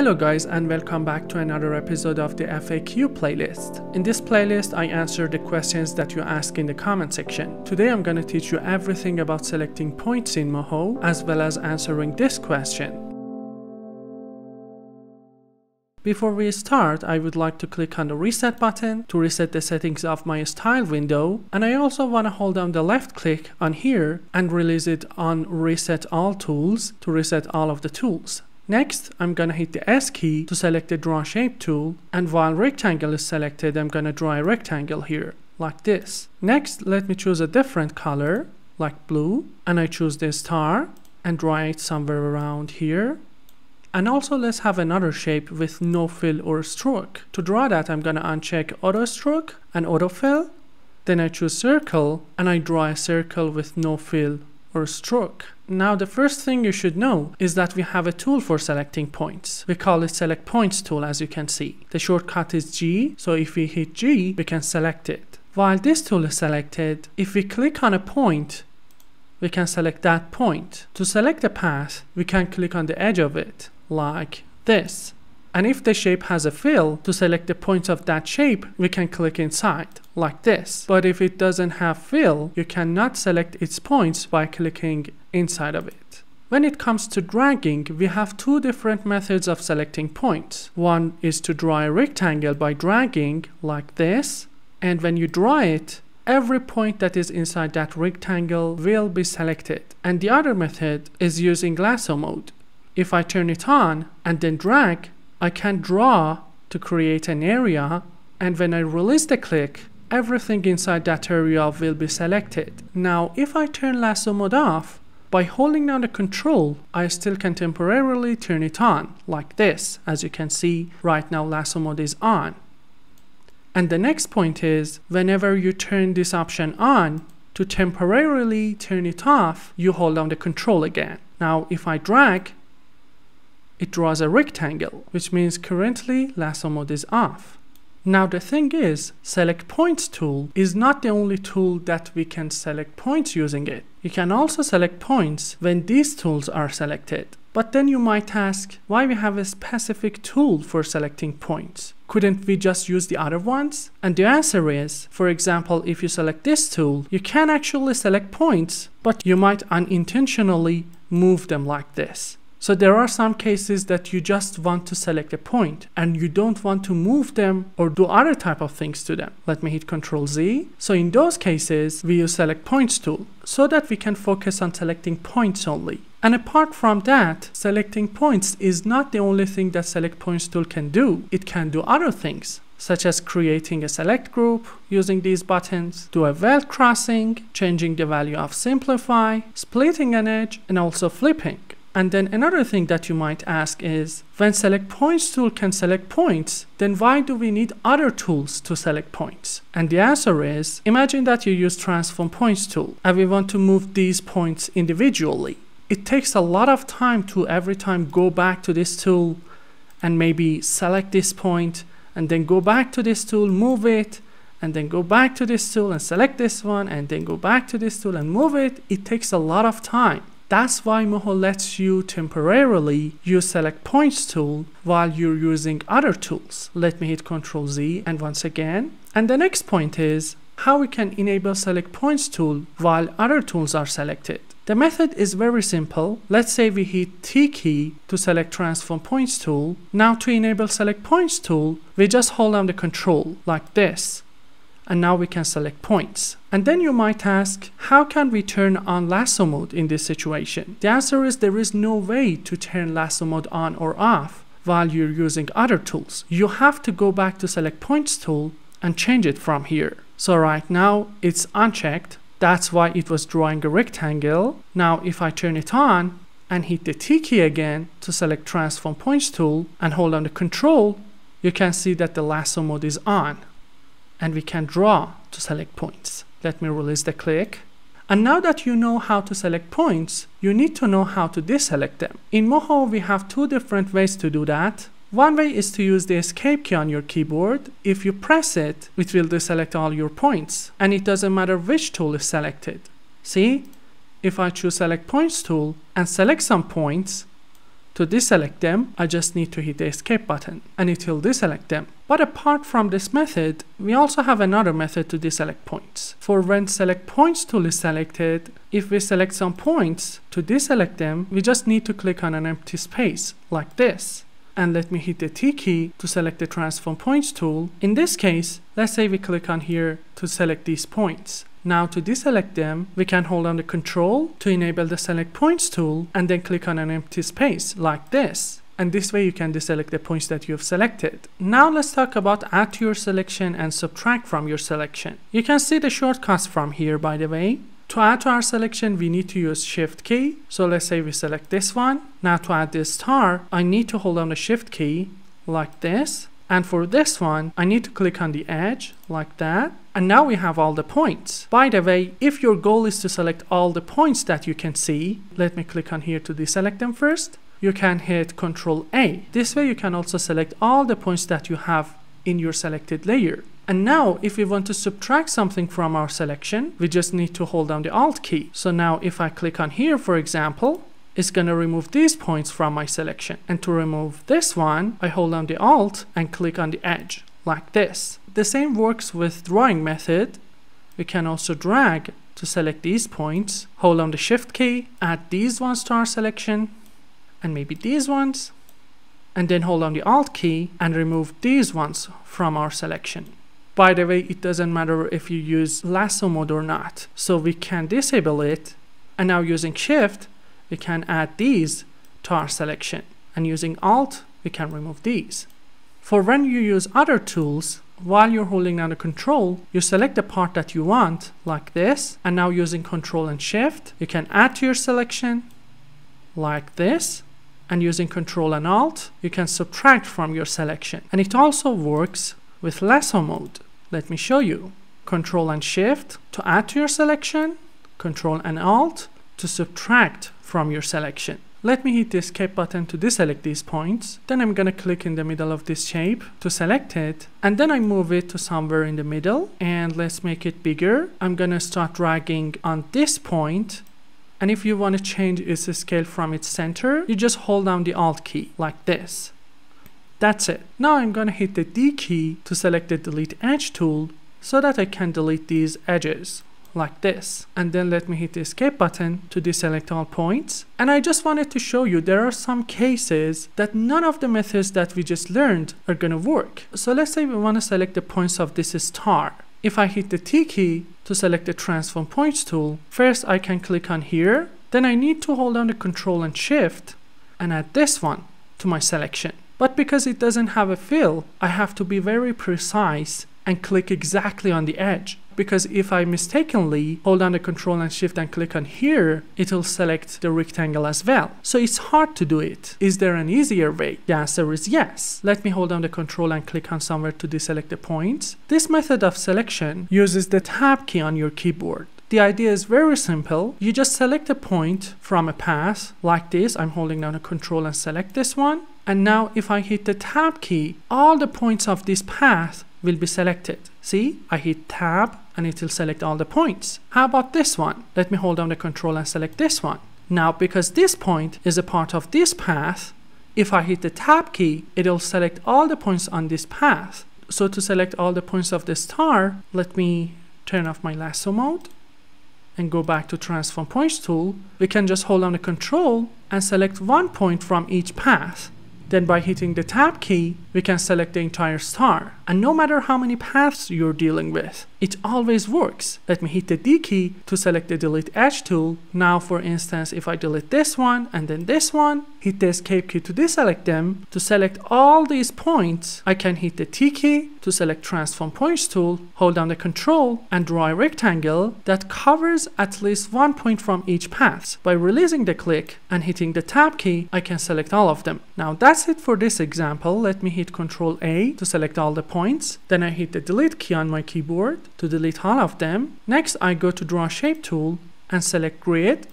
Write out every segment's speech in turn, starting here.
Hello guys and welcome back to another episode of the FAQ playlist. In this playlist I answer the questions that you ask in the comment section. Today I'm gonna teach you everything about selecting points in Moho as well as answering this question. Before we start, I would like to click on the reset button to reset the settings of my style window and I also want to hold down the left click on here and release it on reset all tools to reset all of the tools. Next, I'm gonna hit the S key to select the draw shape tool and while rectangle is selected, I'm gonna draw a rectangle here like this. Next, let me choose a different color like blue and I choose the star and draw it somewhere around here and also let's have another shape with no fill or stroke. To draw that, I'm gonna uncheck auto stroke and auto fill. Then I choose circle and I draw a circle with no fill or stroke. Now the first thing you should know is that we have a tool for selecting points. We call it select points tool as you can see. The shortcut is G, so if we hit G, we can select it. While this tool is selected, if we click on a point, we can select that point. To select a path, we can click on the edge of it like this. And if the shape has a fill, to select the points of that shape, we can click inside, like this. But if it doesn't have fill, you cannot select its points by clicking inside of it. When it comes to dragging, we have two different methods of selecting points. One is to draw a rectangle by dragging, like this. And when you draw it, every point that is inside that rectangle will be selected. And the other method is using lasso mode. If I turn it on and then drag, I can draw to create an area and when I release the click, everything inside that area will be selected. Now if I turn lasso mode off, by holding down the control, I still can temporarily turn it on, like this. As you can see, right now lasso mode is on. And the next point is, whenever you turn this option on, to temporarily turn it off, you hold down the control again. Now if I drag, it draws a rectangle, which means currently lasso mode is off. Now the thing is, select points tool is not the only tool that we can select points using it. You can also select points when these tools are selected. But then you might ask why we have a specific tool for selecting points. Couldn't we just use the other ones? And the answer is, for example, if you select this tool, you can actually select points, but you might unintentionally move them like this. So there are some cases that you just want to select a point and you don't want to move them or do other type of things to them. Let me hit Ctrl Z. So in those cases, we use select points tool so that we can focus on selecting points only. And apart from that, selecting points is not the only thing that select points tool can do. It can do other things such as creating a select group using these buttons, do a weld crossing, changing the value of simplify, splitting an edge, and also flipping. And then another thing that you might ask is, when select points tool can select points, then why do we need other tools to select points? And the answer is, imagine that you use transform points tool and we want to move these points individually. It takes a lot of time to every time go back to this tool and maybe select this point and then go back to this tool, move it, and then go back to this tool and select this one and then go back to this tool and move it. It takes a lot of time. That's why Moho lets you temporarily use select points tool while you're using other tools. Let me hit Ctrl Z and once again. And the next point is how we can enable select points tool while other tools are selected. The method is very simple. Let's say we hit T key to select transform points tool. Now to enable select points tool, we just hold down the control like this and now we can select points. And then you might ask, how can we turn on lasso mode in this situation? The answer is there is no way to turn lasso mode on or off while you're using other tools. You have to go back to select points tool and change it from here. So right now it's unchecked. That's why it was drawing a rectangle. Now if I turn it on and hit the T key again to select transform points tool and hold on the control, you can see that the lasso mode is on and we can draw to select points. Let me release the click. And now that you know how to select points, you need to know how to deselect them. In Moho, we have two different ways to do that. One way is to use the escape key on your keyboard. If you press it, it will deselect all your points, and it doesn't matter which tool is selected. See, if I choose select points tool and select some points, To deselect them, I just need to hit the escape button and it will deselect them. But apart from this method, we also have another method to deselect points. For when select points tool is selected, if we select some points to deselect them, we just need to click on an empty space like this. And let me hit the T key to select the transform points tool. In this case, let's say we click on here to select these points. Now to deselect them, we can hold on the control to enable the select points tool and then click on an empty space like this. And this way you can deselect the points that you have selected. Now let's talk about add to your selection and subtract from your selection. You can see the shortcuts from here by the way. To add to our selection, we need to use shift key. So let's say we select this one. Now to add this star, I need to hold on the shift key like this. And for this one, I need to click on the edge like that. And now we have all the points. By the way, if your goal is to select all the points that you can see, let me click on here to deselect them first. You can hit Ctrl A. This way you can also select all the points that you have in your selected layer. And now if we want to subtract something from our selection, we just need to hold down the Alt key. So now if I click on here, for example, it's going to remove these points from my selection. And to remove this one, I hold down the Alt and click on the edge, like this. The same works with drawing method. We can also drag to select these points, hold on the Shift key, add these ones to our selection, and maybe these ones, and then hold on the Alt key and remove these ones from our selection. By the way, it doesn't matter if you use lasso mode or not. So we can disable it, and now using Shift, we can add these to our selection and using alt we can remove these. For when you use other tools, while you're holding down the control, you select the part that you want like this and now using control and shift you can add to your selection like this and using control and alt you can subtract from your selection and it also works with lasso mode. Let me show you. Control and shift to add to your selection, control and alt to subtract from your selection. Let me hit the escape button to deselect these points. Then I'm gonna click in the middle of this shape to select it. And then I move it to somewhere in the middle. And let's make it bigger. I'm gonna start dragging on this. And if you want to change its scale from its center, you just hold down the Alt key like this. That's it. Now I'm gonna hit the D key to select the delete edge tool so that I can delete these edges like this. And then let me hit the escape button to deselect all points. And I just wanted to show you there are some cases that none of the methods that we just learned are gonna work. So let's say we wanna select the points of this star. If I hit the T key to select the transform points tool, first I can click on here, then I need to hold down the control and shift and add this one to my selection. But because it doesn't have a fill, I have to be very precise and click exactly on the edge because if I mistakenly hold down the control and shift and click on here, it will select the rectangle as well. So it's hard to do it. Is there an easier way? The answer is yes. Let me hold down the control and click on somewhere to deselect the points. This method of selection uses the tab key on your keyboard. The idea is very simple. You just select a point from a path like this. I'm holding down the control and select this one. And now if I hit the tab key, all the points of this path will be selected. See, I hit tab and it will select all the points. How about this one? Let me hold down the control and select this one. Now, because this point is a part of this path, if I hit the tab key, it'll select all the points on this path. So to select all the points of the star, let me turn off my lasso mode and go back to transform points tool. We can just hold down the control and select one point from each path. Then by hitting the tab key, we can select the entire star. And no matter how many paths you're dealing with, it always works. Let me hit the D key to select the delete edge tool. Now for instance, if I delete this one and then this one, hit the escape key to deselect them. To select all these points, I can hit the T key to select transform points tool, hold down the control and draw a rectangle that covers at least one point from each path. By releasing the click and hitting the tab key, I can select all of them. Now that's it for this example. Let me hit control A to select all the points. Then I hit the delete key on my keyboard to delete all of them. Next, I go to draw shape tool and select grid.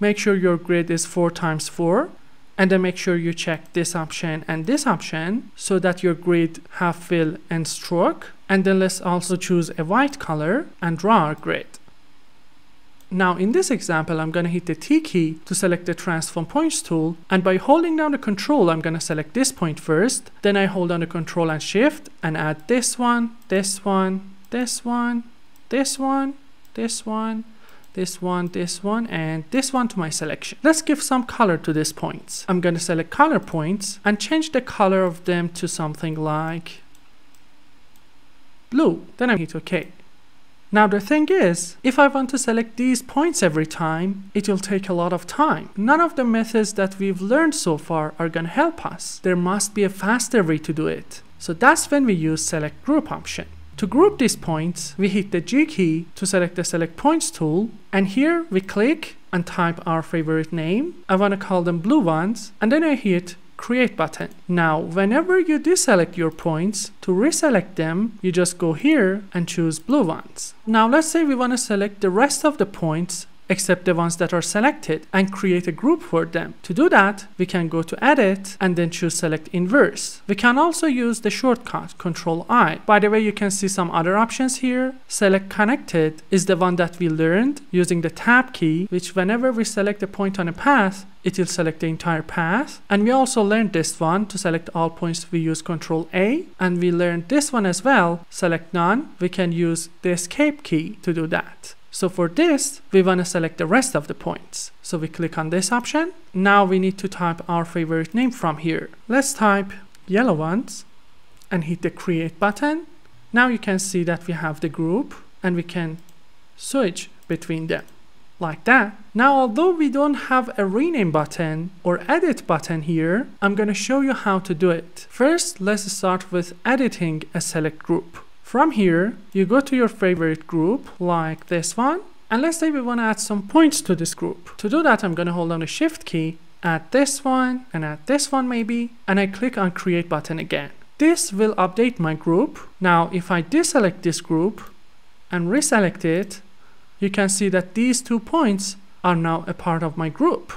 Make sure your grid is 4 times 4 and then make sure you check this option and this option so that your grid have fill and stroke and then let's also choose a white color and draw our grid Now in this example, I'm going to hit the T key to select the transform points tool. And by holding down the control, I'm going to select this point first. Then I hold down the control and shift and add this one, this one, this one, this one, this one, this one, this one, and this one to my selection. Let's give some color to these points. I'm going to select color points and change the color of them to something like blue. Then I hit OK. Now the thing is, if I want to select these points every time, it will take a lot of time. None of the methods that we've learned so far are going to help us. There must be a faster way to do it. So that's when we use select group option. To group these points, we hit the G key to select the select points tool and here we click and type our favorite name. I want to call them blue ones and then I hit create button. Now, whenever you deselect your points, to reselect them, you just go here and choose blue ones. Now, let's say we want to select the rest of the points except the ones that are selected and create a group for them. To do that, we can go to edit and then choose select inverse. We can also use the shortcut control I. By the way, you can see some other options here. Select connected is the one that we learned using the tab key, which whenever we select a point on a path, it will select the entire path. And we also learned this one to select all points we use control A and we learned this one as well select none we can use the escape key to do that. So for this, we want to select the rest of the points. So we click on this option. Now we need to type our favorite name from here. Let's type yellow ones and hit the create button. Now you can see that we have the group and we can switch between them like that. Now, although we don't have a rename button or edit button here, I'm going to show you how to do it. First, let's start with editing a select group. From here, you go to your favorite group like this one. And let's say we want to add some points to this group. To do that, I'm going to hold down the shift key, add this one and add this one maybe, and I click on create button again. This will update my group. Now, if I deselect this group and reselect it, you can see that these two points are now a part of my group.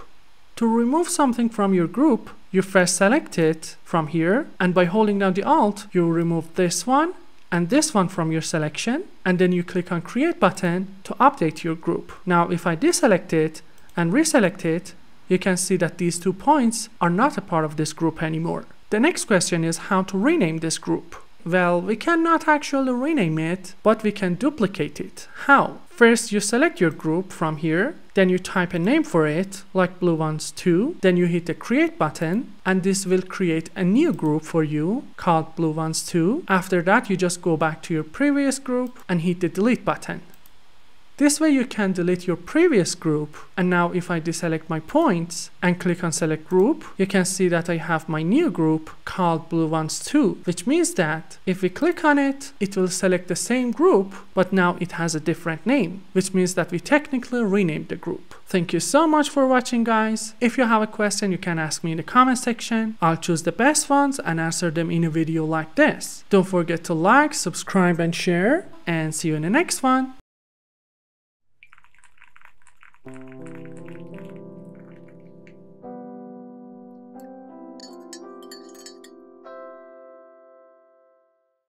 To remove something from your group, you first select it from here, and by holding down the Alt, you remove this one and this one from your selection and then you click on create button to update your group. Now if I deselect it and reselect it, you can see that these two points are not a part of this group anymore. The next question is how to rename this group. Well, we cannot actually rename it, but we can duplicate it. How? First, you select your group from here, then you type a name for it, like Blue Ones 2, then you hit the create button, and this will create a new group for you called Blue Ones 2. After that, you just go back to your previous group and hit the delete button. This way you can delete your previous group. And now if I deselect my points and click on select group, you can see that I have my new group called blue ones 2, which means that if we click on it, it will select the same group, but now it has a different name, which means that we technically renamed the group. Thank you so much for watching guys. If you have a question, you can ask me in the comment section. I'll choose the best ones and answer them in a video like this. Don't forget to like, subscribe and share and see you in the next one. Música